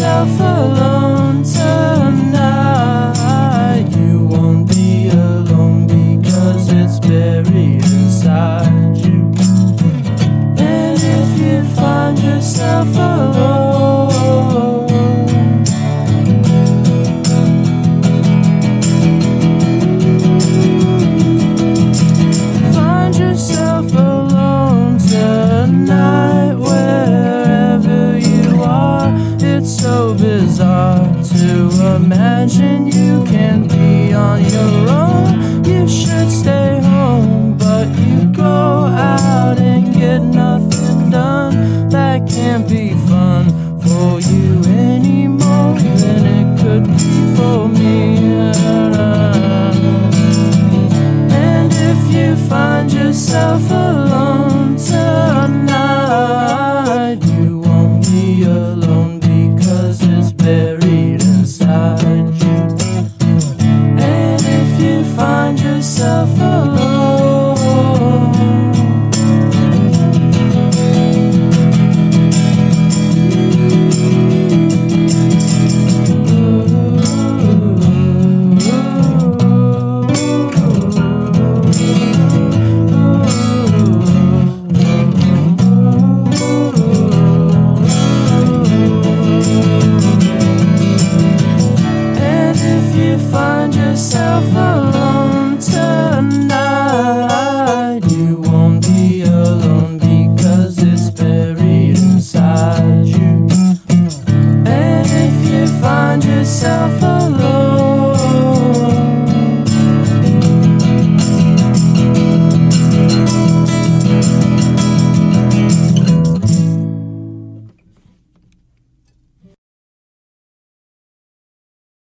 myself alone. you can be on your own. You should stay home, but you go out and get nothing done. That can't be fun for you anymore than it could be for me. And if you find yourself find yourself alone.